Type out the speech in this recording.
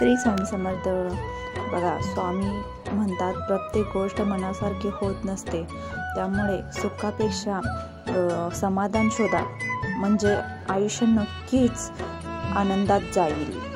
श्री स्वामी समर्थ. बघा स्वामी म्हणतात प्रत्येक गोष्ट मनासारखी होत नसते. त्यामुळे सुखापेक्षा समाधान शोधा. म्हणजे आयुष्य नक्कीच आनंदात जाईल.